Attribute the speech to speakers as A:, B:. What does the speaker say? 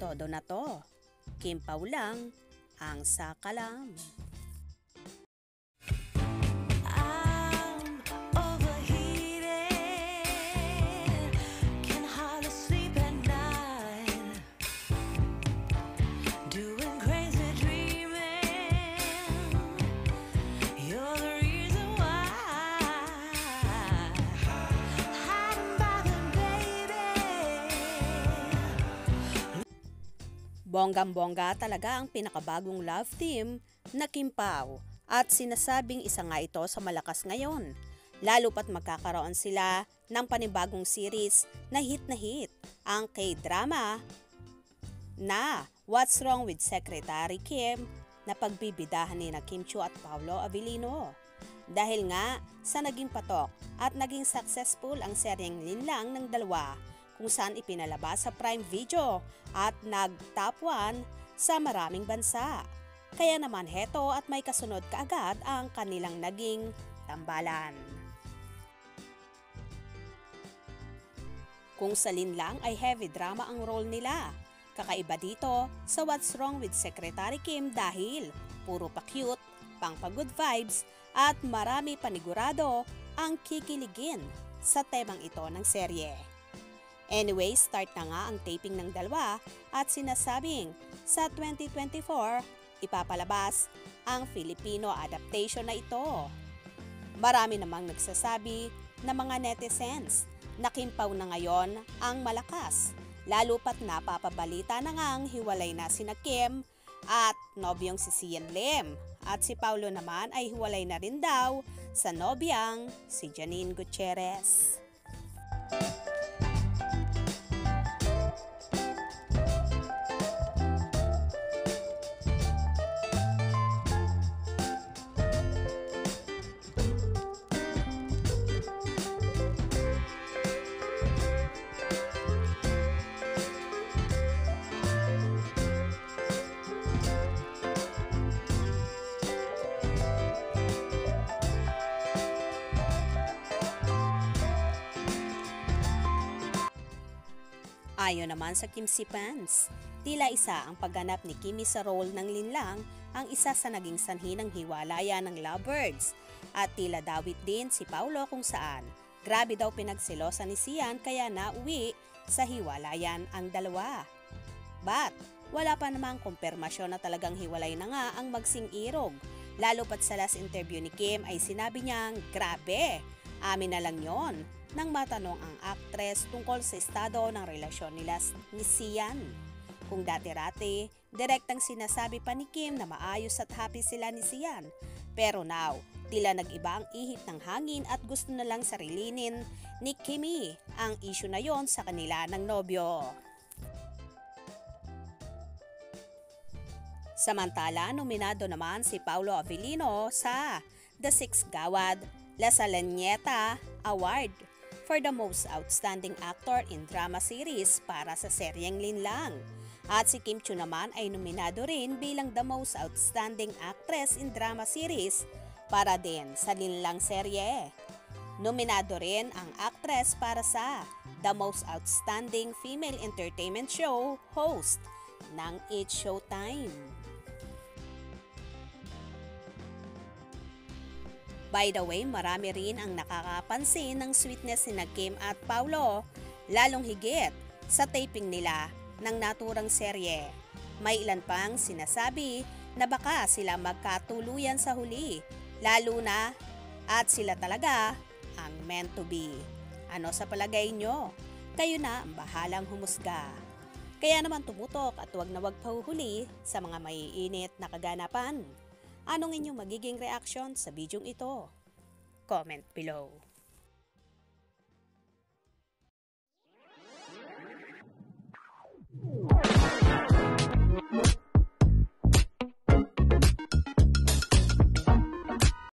A: Todo na to. Kim Pao lang ang sakalam. Bonggam-bongga talaga ang pinakabagong love team na Kim Pao at sinasabing isa nga ito sa malakas ngayon. Lalo pat magkakaroon sila ng panibagong series na hit na hit, ang K-drama na What's Wrong with Secretary Kim na pagbibidahan ni na Kim Chu at Paolo Avellino. Dahil nga sa naging patok at naging successful ang seryeng linlang ng dalawa kung saan ipinalabas sa Prime Video at nag-top 1 sa maraming bansa. Kaya naman heto at may kasunod kaagad ang kanilang naging tambalan. Kung sa linlang ay heavy drama ang role nila. Kakaiba dito sa What's Wrong with Secretary Kim dahil puro pa cute, pang good vibes at marami panigurado ang kikiligin sa temang ito ng serye. Anyway, start na nga ang taping ng dalawa at sinasabing sa 2024 ipapalabas ang Filipino adaptation na ito. Marami namang nagsasabi na mga netizens na kimpaw na ngayon ang malakas. Lalo pat napapabalita na ngang hiwalay na sina Kim at nobyong si Sian Lim. At si Paulo naman ay hiwalay na rin daw sa nobyang si Janine Gutierrez. Ayon naman sa Kim Si Pans, tila isa ang pagganap ni Kimi sa role ng linlang ang isa sa naging sanhi ng hiwalayan ng lovebirds. At tila dawit din si Paulo kung saan. Grabe daw pinagsilosa ni Sian kaya nauwi sa hiwalayan ang dalawa. But, wala pa namang kumpirmasyon na talagang hiwalay na nga ang magsing irog. Lalo pat sa last interview ni Kim ay sinabi niyang, grabe, amin na lang yon nang matanong ang aktres tungkol sa estado ng relasyon nila ni Sian. Kung dati-rati, direktang sinasabi pa ni Kim na maayos at happy sila ni Sian. Pero now, tila nag-iba ang ihip ng hangin at gusto na lang sarilinin ni Kimi ang issue na yon sa kanila ng nobyo. Samantala, nominado naman si Paulo Avellino sa The Six Gawad La Salanieta Award for the Most Outstanding Actor in Drama Series para sa seryeng Linlang. At si Kim Chu naman ay nominado rin bilang the Most Outstanding Actress in Drama Series para din sa Linlang serye. Nominado rin ang actress para sa The Most Outstanding Female Entertainment Show host ng It's Showtime. By the way, marami rin ang nakakapansin ng sweetness ni Kim at Paulo, lalong higit sa taping nila ng naturang serye. May ilan pang sinasabi na baka sila magkatuluyan sa huli, lalo na at sila talaga ang meant to be. Ano sa palagay nyo? Kayo na ang bahalang humusga. Kaya naman tumutok at huwag na huwag pahuhuli sa mga maiinit na kaganapan. Anong inyong magiging reaction sa bidyong ito? Comment below.